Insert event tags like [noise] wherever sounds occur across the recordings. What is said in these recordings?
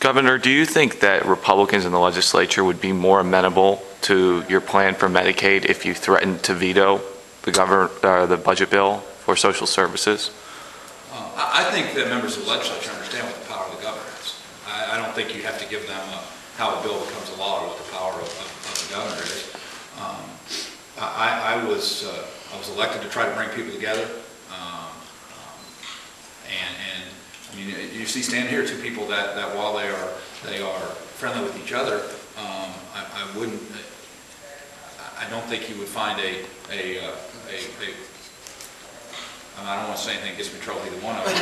Governor, do you think that Republicans in the legislature would be more amenable to your plan for Medicaid if you threatened to veto the uh, the budget bill for social services? Uh, I think that members of the legislature understand what the power of the governor is. I I don't think you have to give them uh, how a bill becomes a law or what the power of of- of the governor is. Um, I I- was, uh, I was elected to try to bring people together. um, I mean, you see standing here, two people that, that while they are, they are friendly with each other, um, I I wouldn't, I- don't think you would find a, a, uh, a, a I don't want to say anything gets against control either one of them.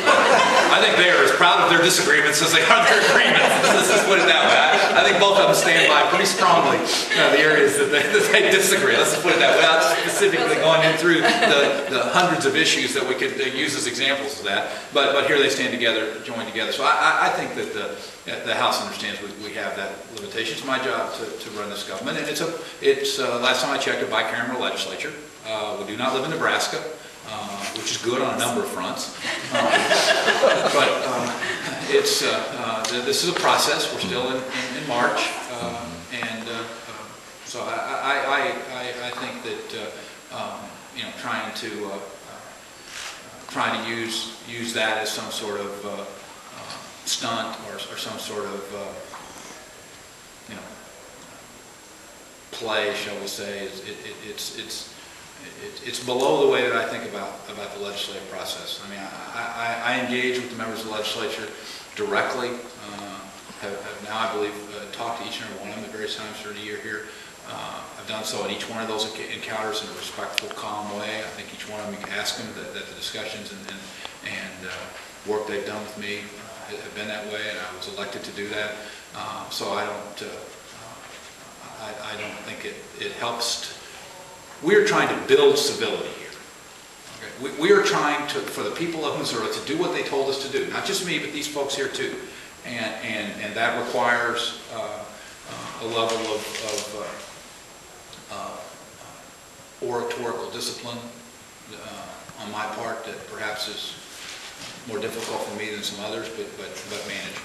I think they are as proud of their disagreements as they are their agreements. Let's just put it that way. I, I both of them stand by pretty strongly the areas that they, [laughs] that they disagree. Let's put it that way. Without specifically going in through the, the hundreds of issues that we could use as examples of that. But, but here they stand together, joined together. So I, I, I think that the, the House understands we, we have that limitation. It's my job to, to run this government, and it's a, it's, uh, last time I checked, a bicameral legislature. Uh, we do not live in Nebraska uh, which is good on a number of fronts. Um, [laughs] But um, it's, uh, uh, th- this is a process, we're still in, in- in March, uh, and so I, I, I, I- think that, um, you know, trying to, trying to use, use that as some sort of uh, uh, stunt or or some sort of, uh, you know, play, shall we say, it- it- it's, it's, it- it's below the way that I think about, about the legislative process. I mean, I, I, I engage with the members of the legislature directly, uh, have, have now, I believe, uh, talked to each and every one of them at various times during the year here. Uh, I've done so in each one of those encounters in a respectful, calm way. I think each one of them, you can ask them that, that the discussions and, and, and uh, work they've done with me uh, have been that way, and I was elected to do that. Uh, So I don't, uh, I, I don't think it, it helps to we're trying to build civility here. Okay? We, we are trying to, for the people of Missouri, to do what they told us to do, not just me, but these folks here too. And, and, and that requires uh, uh, a level of, of uh, uh, oratorical discipline uh, on my part that perhaps is more difficult for me than some others, but, but, but manageable.